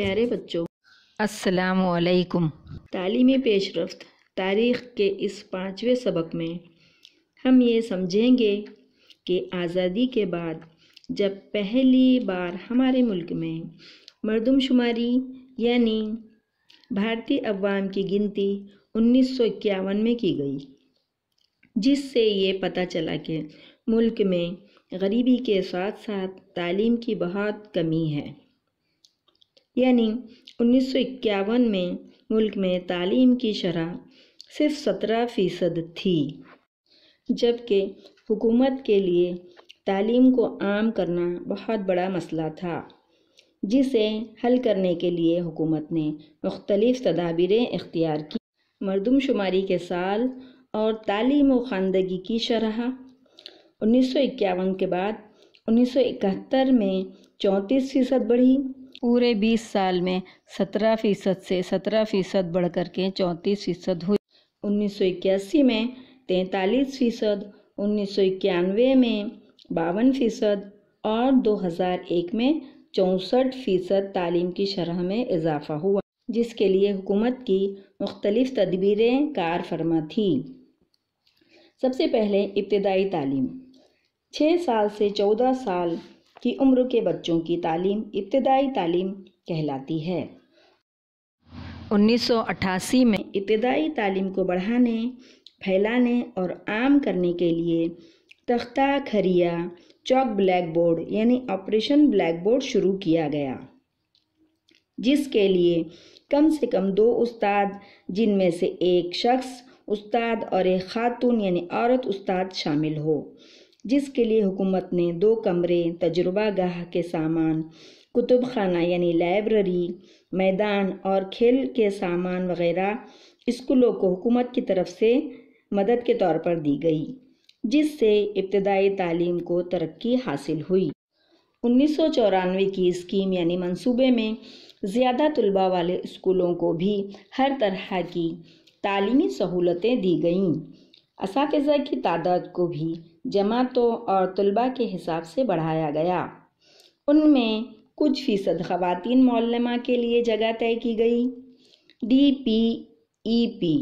प्यारे बच्चों। असलकुम तालीमी पेशरफ्त तारीख़ के इस पाँचवें सबक में हम ये समझेंगे कि आज़ादी के बाद जब पहली बार हमारे मुल्क में मरदमशुमारी यानी भारतीय अवाम की गिनती उन्नीस सौ इक्यावन में की गई जिससे ये पता चला कि मुल्क में गरीबी के साथ साथ तालीम की बहुत कमी है। यानी उन्नीस सौ इक्यावन में मुल्क में तालीम की शरह सिर्फ़ सत्रह फ़ीसद थी, जबकि हुकूमत के लिए तालीम को आम करना बहुत बड़ा मसला था, जिसे हल करने के लिए हुकूमत ने मुख्तलिफ़ तदाबीरें इख्तियार की। मरदमशुमारी के साल और तालीम व ख़ानदगी की शरह उन्नीस सौ इक्यावन के बाद उन्नीस में चौंतीस फ़ीसद बढ़ी पूरे 20 साल में 17 फ़ीसद से 17 फ़ीसद बढ़ कर के चौंतीस फ़ीसद हुई। उन्नीस सौ इक्यासी में तैंतालीस फ़ीसद, उन्नीस में बावन फ़ीसद और 2001 में चौंसठ फ़ीसद तालीम की शरह में इजाफ़ा हुआ, जिसके लिए हुकूमत की मुख्तलिफ़ तदबीरें कार फरमा थी। सबसे पहले इब्तदाई तालीम। छः साल से चौदह साल की उम्र के बच्चों की तालीम, इब्तदाई तालीम कहलाती है। 1988 में इब्तदाई तालीम को बढ़ाने, फैलाने और आम करने के लिए तख्ता खरिया, चौक ब्लैक बोर्ड यानी ऑपरेशन ब्लैक बोर्ड शुरू किया गया, जिसके लिए कम से कम दो उस्ताद, जिनमें से एक शख्स उस्ताद और एक खातून यानी औरत उस्ताद शामिल हो। जिसके लिए हुकूमत ने दो कमरे तजुर्बा गाह के सामान कुतुब खाना यानी लाइब्रेरी, मैदान और खेल के सामान वगैरह स्कूलों को हुकूमत की तरफ़ से मदद के तौर पर दी गई, जिससे इब्तदाई तालीम को तरक्की हासिल हुई। उन्नीस सौ चौरानवे की स्कीम यानी मंसूबे में ज़्यादा तलबा वाले स्कूलों को भी हर तरह की तालीमी सहूलतें दी गईं। इस की तादाद को भी जमातों और तलबा के हिसाब से बढ़ाया गया। उनमें कुछ फ़ीसद ख़वातीन मौलमा के लिए जगह तय की गई। डी पी ई पी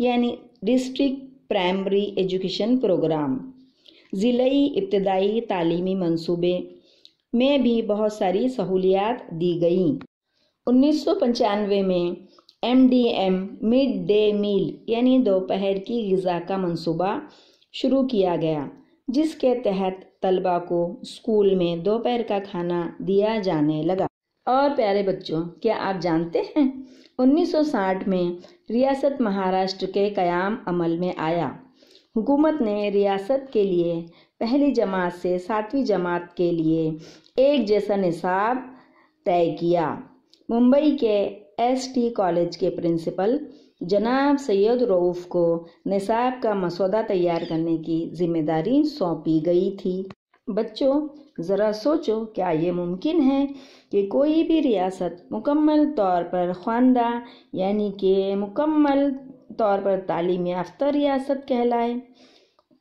यानी डिस्ट्रिक्ट प्राइमरी एजुकेशन प्रोग्राम ज़िलई इब्तदाई तालीमी मंसूबे में भी बहुत सारी सहूलियात दी गई। उन्नीस में M D M midday meal यानी दोपहर की गज़ा का मंसूबा शुरू किया गया, जिसके तहत तलबा को स्कूल में दोपहर का खाना दिया जाने लगा। और प्यारे बच्चों, क्या आप जानते हैं? 1960 में रियासत महाराष्ट्र के क़याम अमल में आया। हुकूमत ने रियासत के लिए पहली जमात से सातवीं जमात के लिए एक जैसा निसाब तय किया। मुंबई के एसटी कॉलेज के प्रिंसिपल जनाब सैयद रऊफ़ को निसाब का मसौदा तैयार करने की ज़िम्मेदारी सौंपी गई थी। बच्चों, ज़रा सोचो, क्या ये मुमकिन है कि कोई भी रियासत मुकम्मल तौर पर ख़वानदा यानी कि मुकम्मल तौर पर तालीम याफ्ता रियासत कहलाए?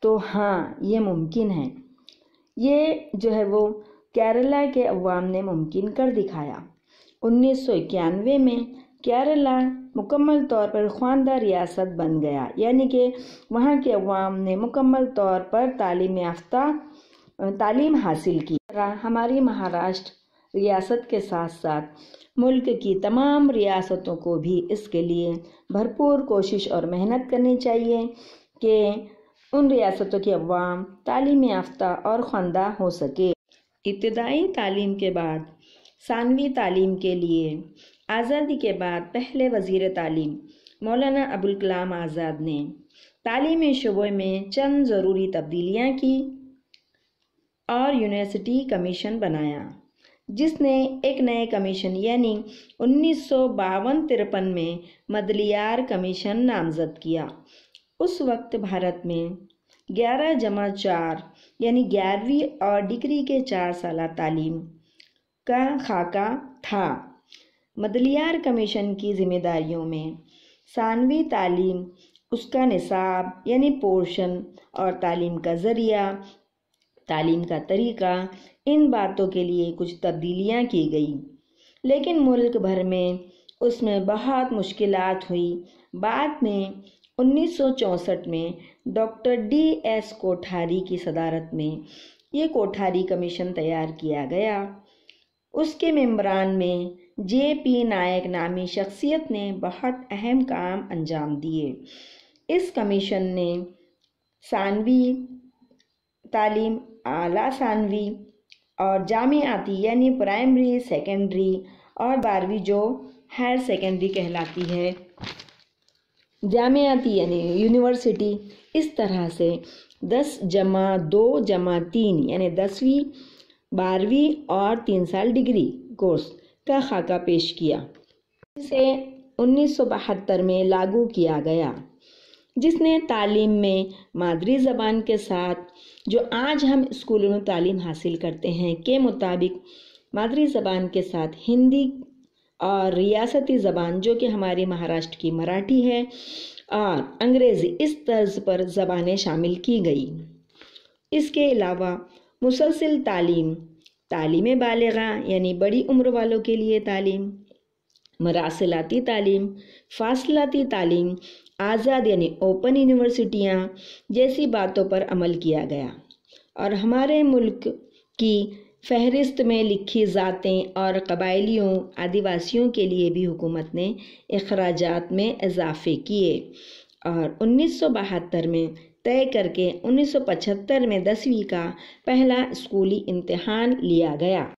तो हाँ ये मुमकिन है। ये जो है वो केरला के अवाम ने मुमकिन कर दिखाया। उन्नीस सौ इक्यानवे में केरला मुकम्मल तौर पर ख़वानदा रियासत बन गया। यानी कि वहाँ के अवाम ने मुकम्मल तौर पर तालीम याफ्ता तालीम हासिल की। हमारी महाराष्ट्र रियासत के साथ साथ मुल्क की तमाम रियासतों को भी इसके लिए भरपूर कोशिश और मेहनत करनी चाहिए कि उन रियासतों के अवाम तालीम याफ्ता और ख़वानदा हो सके। इब्तदाई तालीम के बाद सानवी तालीम के लिए आज़ादी के बाद पहले वज़ी तालीम मौलाना अबुल कलाम आज़ाद ने तालीमी शोबे में चंद ज़रूरी तब्दीलियाँ की और यूनिवर्सिटी कमीशन बनाया, जिसने एक नए कमीशन यानी उन्नीस सौ बावन तिरपन में मदलियार कमीशन नामजद किया। उस वक्त भारत में ग्यारह जमा चार यानी ग्यारहवीं और डिग्री के चार साल तालीम का खाका था। मदलियार कमीशन की जिम्मेदारियों में सानवी तालीम, उसका निसाब, यानी पोर्शन और तालीम का ज़रिया, तालीम का तरीका, इन बातों के लिए कुछ तब्दीलियाँ की गई। लेकिन मुल्क भर में उसमें बहुत मुश्किल हुई। बाद में 1964 में डॉक्टर डी एस कोठारी की सदारत में ये कोठारी कमीशन तैयार किया गया। उसके मेम्बरान में जे पी नायक नामी शख्सियत ने बहुत अहम काम अंजाम दिए। इस कमीशन ने सानवी तालीम आला सानवी और जामियाती यानी प्राइमरी, सेकेंडरी और बारहवीं जो हायर सेकेंडरी कहलाती है। जामियाती यानी यूनिवर्सिटी इस तरह से दस जमा दो जमा तीन यानी दसवीं बारहवीं और तीन साल डिग्री कोर्स का खाका पेश किया इसे उन्नीस सौ बहत्तर में लागू किया गया, जिसने तालीम में मादरी ज़बान के साथ, जो आज हम स्कूलों में तालीम हासिल करते हैं, के मुताबिक मादरी ज़बान के साथ हिंदी और रियासती ज़बान, जो कि हमारी महाराष्ट्र की मराठी है, और अंग्रेज़ी इस तर्ज पर ज़बानें शामिल की गई। इसके अलावा मुसलसिल तालीम। तालीम बालगा, यानी बड़ी उम्र वालों के लिए तालीम। मरासलाती तालीम, फासलाती तालीम, आज़ाद यानी ओपन यूनिवर्सिटियाँ जैसी बातों पर अमल किया गया। और हमारे मुल्क की फहरिस्त में लिखी ज़ातें और कबाइलियों, आदिवासियों के लिए भी हुकूमत ने अखराज में इजाफ़े किए। और उन्नीस सौ बहत्तर में तय करके 1975 में दसवीं का पहला स्कूली इम्तहान लिया गया।